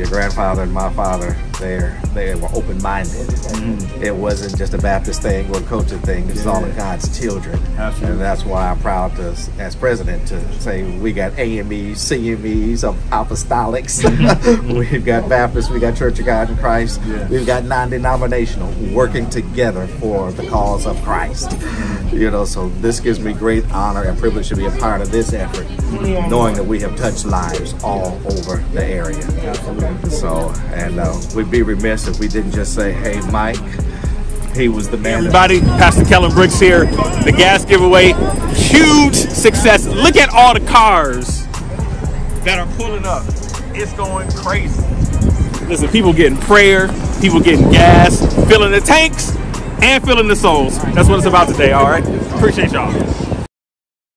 your grandfather and my father they they were open-minded. Mm-hmm. It wasn't just a Baptist thing or a culture thing. It's yeah. all of God's children, Absolutely. and that's why I'm proud to, as president, to say we got AMEs, CMEs, of apostolics. we've got Baptists, we got Church of God in Christ. Yeah. We've got non-denominational working together for the cause of Christ. You know, so this gives me great honor and privilege to be a part of this effort, knowing that we have touched lives all over the area. So, and uh, be remiss if we didn't just say, hey, Mike, he was the man. Everybody, Pastor Kellen Brooks here. The gas giveaway, huge success. Look at all the cars that are pulling up. It's going crazy. Listen, people getting prayer, people getting gas, filling the tanks, and filling the souls. That's what it's about today, all right? Appreciate y'all.